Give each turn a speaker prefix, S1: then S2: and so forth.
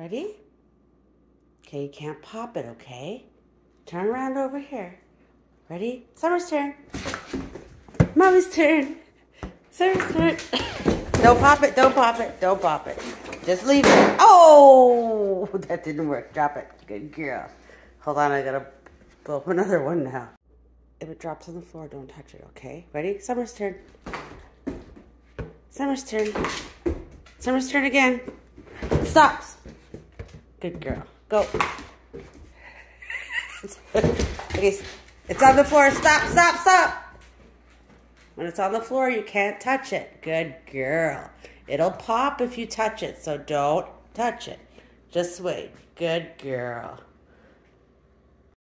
S1: Ready? Okay, you can't pop it, okay? Turn around over here. Ready? Summer's turn. Mommy's turn. Summer's turn. don't pop it, don't pop it, don't pop it. Just leave it. Oh, that didn't work. Drop it. Good girl. Hold on, I gotta pull up another one now. If it drops on the floor, don't touch it, okay? Ready? Summer's turn. Summer's turn. Summer's turn again. Stops. Good girl. Go. okay, it's on the floor. Stop, stop, stop. When it's on the floor, you can't touch it. Good girl. It'll pop if you touch it, so don't touch it. Just wait. Good girl.